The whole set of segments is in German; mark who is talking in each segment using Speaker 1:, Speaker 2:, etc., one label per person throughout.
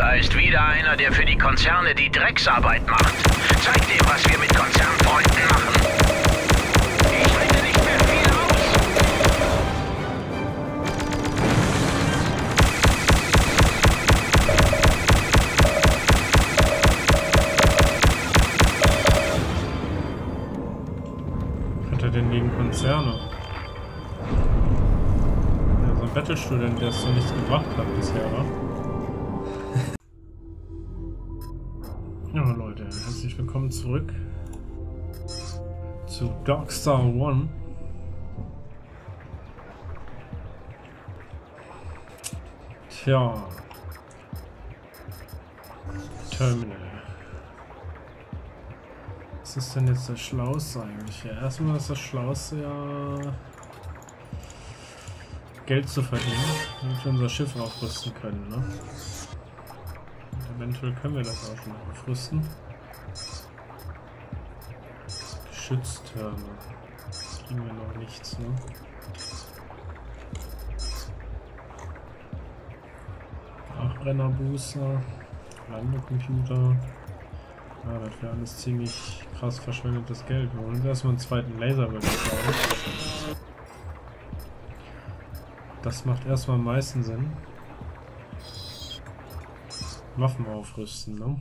Speaker 1: Da ist wieder einer, der für die Konzerne die Drecksarbeit macht. Zeig dem, was wir mit Konzernfreunden machen. Ich halte nicht mehr viel aus.
Speaker 2: Hat er denn gegen Konzerne? So ein Battle-Student, der es so nichts gebracht hat bisher, wa? Ja, Leute, herzlich willkommen zurück zu Darkstar One. Tja. Terminal. Was ist denn jetzt das Schlauste eigentlich? Ja, erstmal ist das Schlauste ja Geld zu verdienen, damit wir unser Schiff aufrüsten können, ne? Eventuell können wir das auch schon aufrüsten. Geschütztürme. Das kriegen wir noch nichts, ne? Nachbrennerbooster, Landecomputer. Ja, das wäre alles ziemlich krass verschwendetes Geld. Wir holen erstmal einen zweiten Laser, würde. Das macht erstmal am meisten Sinn. Waffen aufrüsten, ne?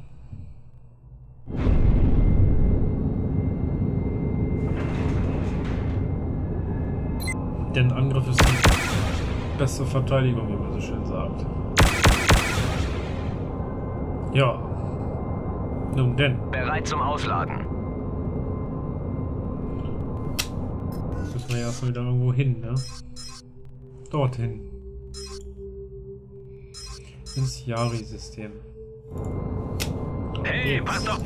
Speaker 2: Denn Angriff ist die beste Verteidigung, wie man so schön sagt. Ja. Nun denn.
Speaker 1: Bereit zum Ausladen.
Speaker 2: Müssen wir ja erstmal wieder irgendwo hin, ne? Dorthin. Ins Yari-System.
Speaker 1: Hey,
Speaker 2: Jetzt.
Speaker 1: pass doch.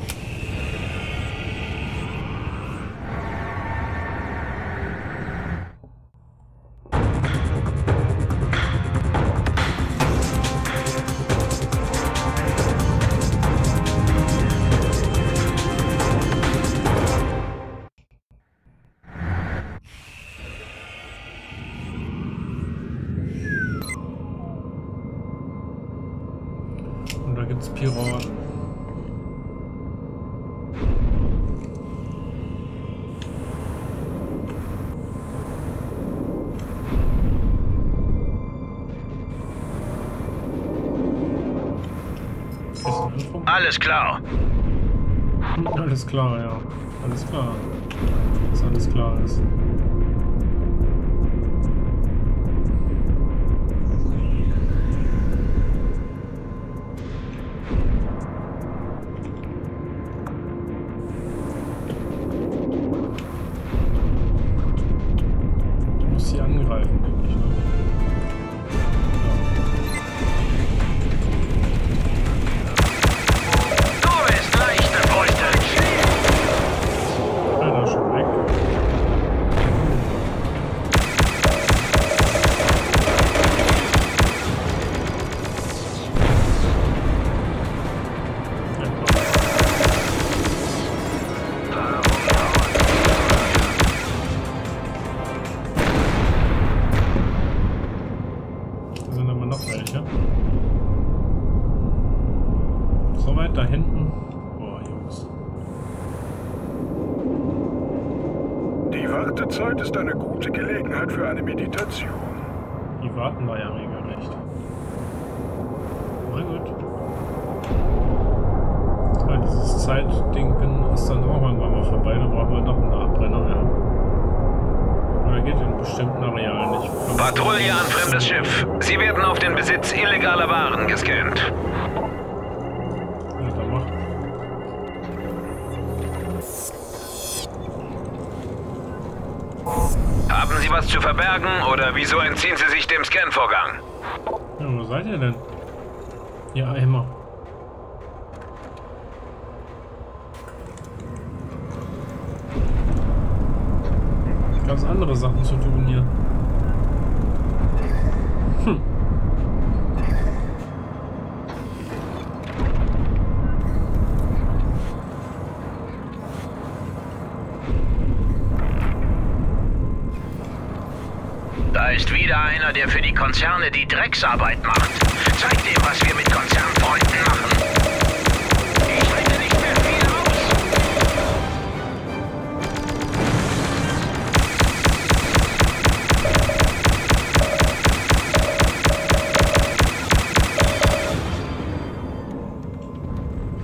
Speaker 1: Alles klar.
Speaker 2: Alles klar, ja. Alles klar. Dass alles klar ist.
Speaker 3: Die Wartezeit ist eine gute Gelegenheit für eine Meditation.
Speaker 2: Die warten da ja regelrecht. Na gut. Ja, dieses Zeitdenken ist dann auch irgendwann mal vorbei. Dann brauchen wir noch einen Nachbrenner, ja. Oder geht in bestimmten Arealen nicht.
Speaker 1: Patrouille an fremdes Schiff. Sie werden auf den Besitz illegaler Waren gescannt. Was zu verbergen oder wieso entziehen Sie sich dem Scanvorgang?
Speaker 2: Ja, wo seid ihr denn? Ja, Eimer. Ganz andere Sachen zu tun hier. Hm.
Speaker 1: Da ist wieder einer, der für die Konzerne die Drecksarbeit macht. Zeig dir, was wir mit Konzernfreunden machen. Ich halte nicht mehr viel aus.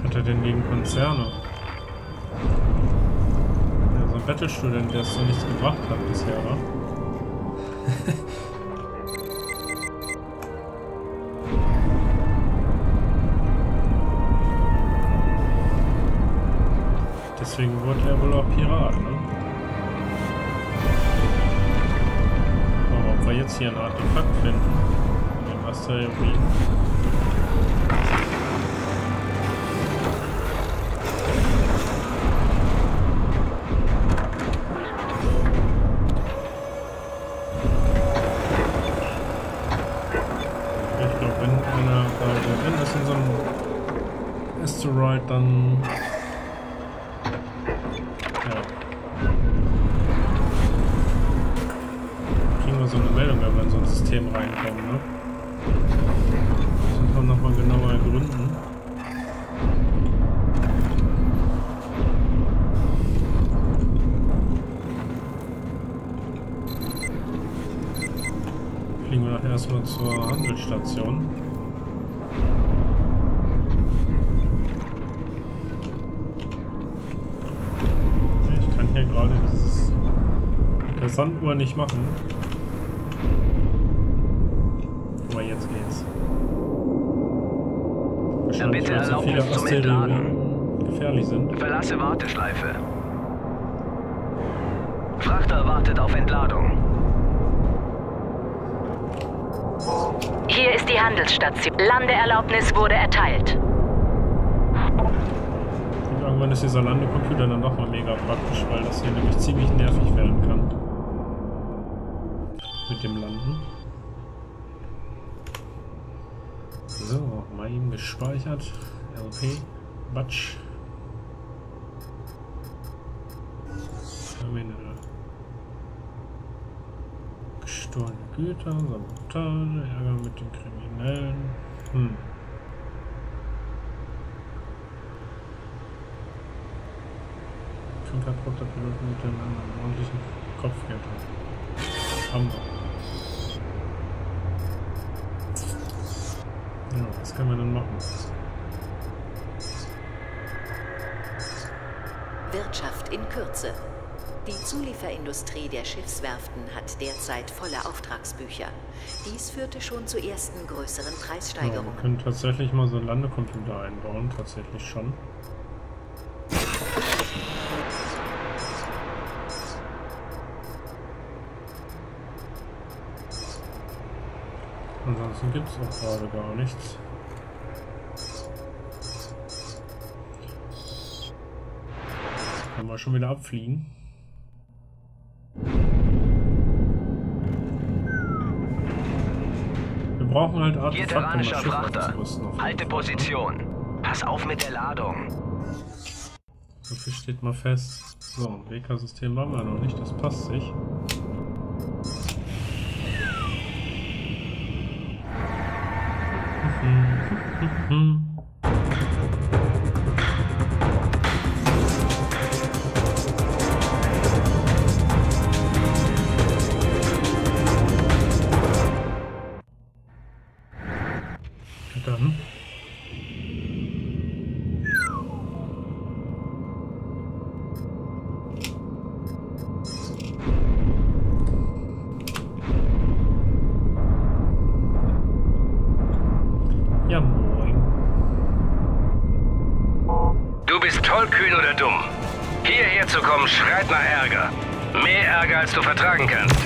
Speaker 2: Hat er denn gegen Konzerne? Ja, so ein Battle-Student, der es so nichts gebracht hat bisher, oder? Deswegen wurde er wohl auch Pirat, ne? Aber ob wir jetzt hier ein Artefakt finden, den Asteroiden. Ich Kriegen wir so eine Meldung, wenn wir in so ein System reinkommen, ne? Das müssen wir nochmal genauer ergründen. Fliegen wir nachher erstmal zur Handelsstation. Ich kann hier gerade dieses der Sanduhr nicht machen. Aber jetzt geht's. Wahrscheinlich,
Speaker 1: bitte
Speaker 2: weil so viele Asteroiden gefährlich sind.
Speaker 1: Verlasse Warteschleife. Frachter wartet auf Entladung.
Speaker 4: Hier ist die Handelsstation. Landeerlaubnis wurde erteilt.
Speaker 2: Und irgendwann ist dieser Landecomputer dann doch mal mega praktisch, weil das hier nämlich ziemlich nervig werden kann. Mit dem Landen. So, mal eben gespeichert. LP. Batsch. Terminal. Gestohlene Güter, Sabotage, Ärger mit den Kriminellen. Hm. Fünf kaputter Piloten mit einem ordentlichen Kopfgeld. Haben Ja, was kann man denn machen?
Speaker 5: Wirtschaft in Kürze. Die Zulieferindustrie der Schiffswerften hat derzeit volle Auftragsbücher. Dies führte schon zu ersten größeren
Speaker 2: Ja, wir
Speaker 5: Preissteigerungen.
Speaker 2: können tatsächlich mal so einen Landecomputer einbauen, tatsächlich schon. Ansonsten gibt es auch gerade gar nichts. Können wir schon wieder abfliegen. Wir brauchen halt
Speaker 1: Hier
Speaker 2: Artefakte, um das
Speaker 1: terranischer
Speaker 2: Schiff
Speaker 1: Frachter. Halte. Position. Pass auf mit der Ladung.
Speaker 2: So viel steht mal fest. So, ein WK-System haben wir noch nicht, das passt sich. Dann.
Speaker 1: Als du vertragen kannst.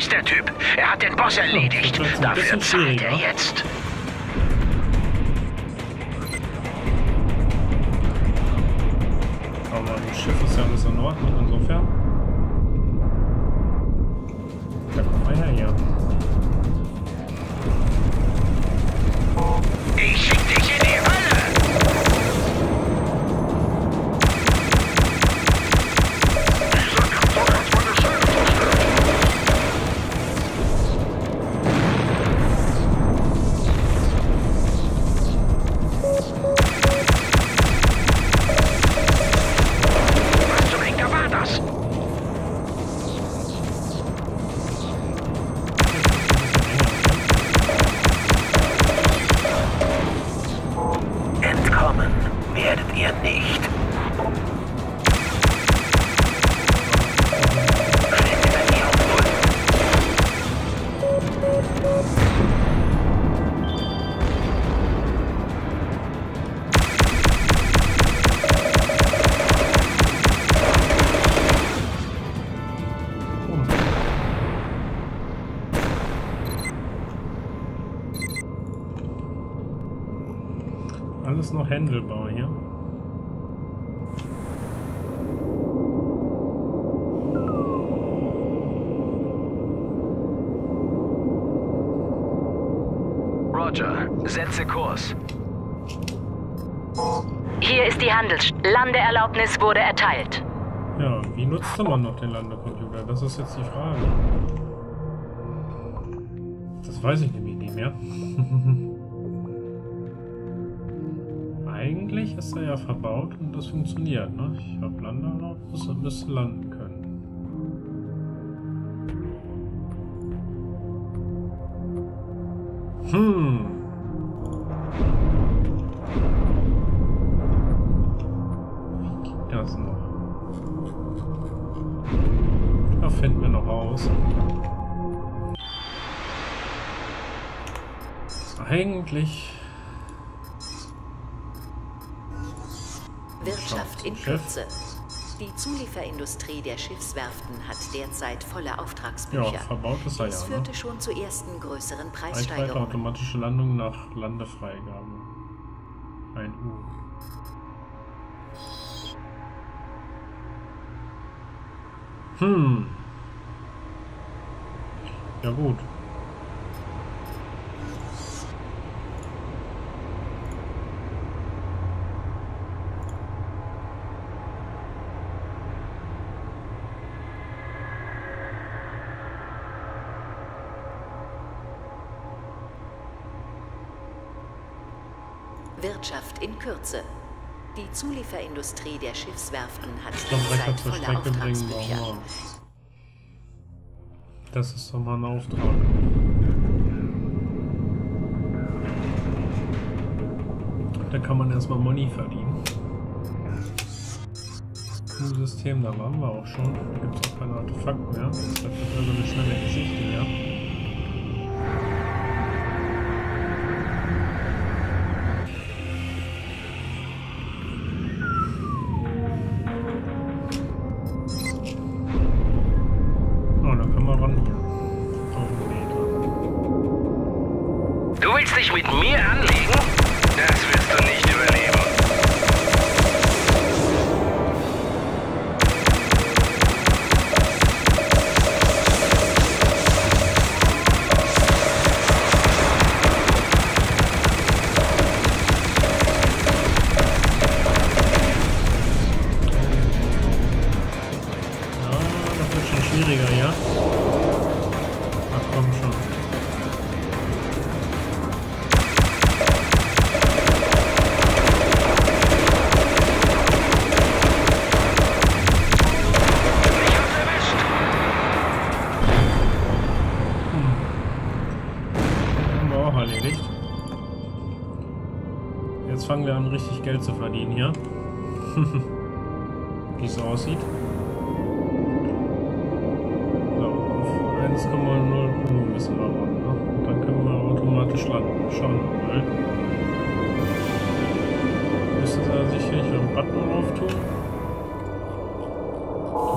Speaker 1: Ist der Typ. Er hat den Boss erledigt. Dafür zahlt er jetzt.
Speaker 2: Aber das Schiff ist ja alles in Ordnung, insofern. Hier.
Speaker 1: Roger, setze Kurs.
Speaker 4: Hier ist die Handels... Landeerlaubnis wurde erteilt.
Speaker 2: Ja, wie nutzte man noch den Landecomputer? Das ist jetzt die Frage. Das weiß ich nämlich nicht mehr. Eigentlich ist er ja verbaut und das funktioniert, ne? Ich habe Landeerlaubnis und müsste landen können. Hm. Wie geht das noch? Da finden wir noch raus. Eigentlich
Speaker 5: Kürze. Die Zulieferindustrie der Schiffswerften hat derzeit volle
Speaker 2: ja,
Speaker 5: Auftragsbücher.
Speaker 2: verbaut ist er
Speaker 5: Dies
Speaker 2: ja. Ne?
Speaker 5: führte schon zu ersten größeren
Speaker 2: Reichweite
Speaker 5: Preissteigerungen.
Speaker 2: automatische Landung nach Landefreigabe. Ein U. Hm. Ja gut.
Speaker 5: Wirtschaft in Kürze. Die Zulieferindustrie der Schiffswerften hat derzeit volle
Speaker 2: bringen
Speaker 5: Auftragsbücher.
Speaker 2: wir. Das ist doch mal ein Auftrag. Da kann man erstmal Money verdienen. Im System, da waren wir auch schon. Da gibt es auch kein Artefakt mehr. Das wird also eine schnelle Geschichte, ja. with me an. Geld zu verdienen hier. Wie es aussieht. So, auf 1,0 Uhr müssen wir ran. Ne? Und dann können wir automatisch landen. Schauen wir mal. Müssen Sie da sicherlich einen Button drauf tun?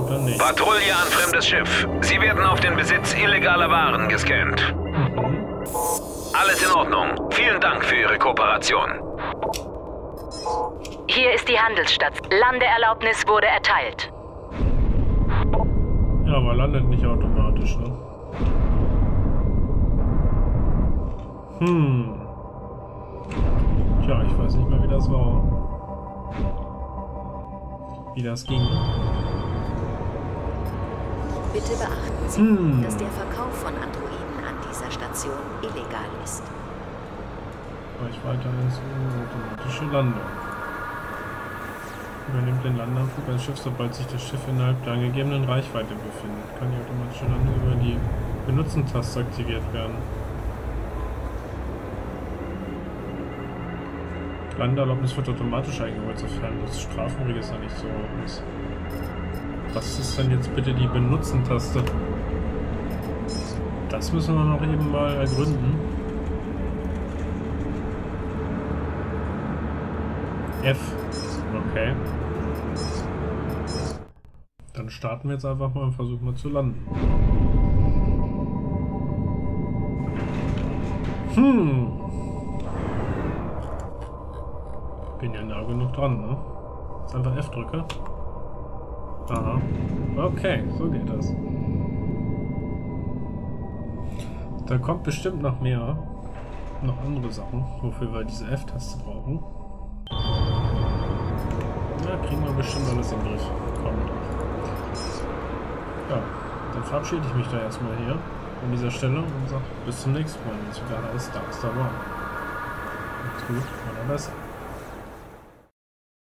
Speaker 2: Oder nicht?
Speaker 1: Patrouille an fremdes Schiff. Sie werden auf den Besitz illegaler Waren gescannt.
Speaker 2: Mhm.
Speaker 1: Alles in Ordnung. Vielen Dank für Ihre Kooperation.
Speaker 4: Hier ist die Handelsstadt. Landeerlaubnis wurde erteilt.
Speaker 2: Ja, aber landet nicht automatisch, ne? Hm. Tja, ich weiß nicht mehr, wie das war. Wie das ging.
Speaker 5: Bitte beachten Sie,
Speaker 2: Hm.
Speaker 5: dass der Verkauf von Androiden an dieser Station illegal ist.
Speaker 2: Reichweite 1 automatische Landung. Übernimmt den Landeanflug als Schiff, sobald sich das Schiff innerhalb der angegebenen Reichweite befindet. Kann die automatische Landung über die Benutzen-Taste aktiviert werden. Landeerlaubnis wird automatisch eingeholt, sofern das Strafenregister nicht so ist. Was ist denn jetzt bitte die Benutzen-Taste? Das müssen wir noch eben mal ergründen. F. Okay. Starten wir jetzt einfach mal und versuchen mal zu landen. Hm. Bin ja nah genug dran, ne? Jetzt einfach F drücke. Aha. Okay, so geht das. Da kommt bestimmt noch mehr. Noch andere Sachen, wofür wir diese F-Taste brauchen. Ja, kriegen wir bestimmt alles den Griff. Kommt. Ja, dann verabschiede ich mich da erstmal hier an dieser Stelle und sage bis zum nächsten Mal, wenn es wieder heißt Darkstar One. Macht's gut, oder besser.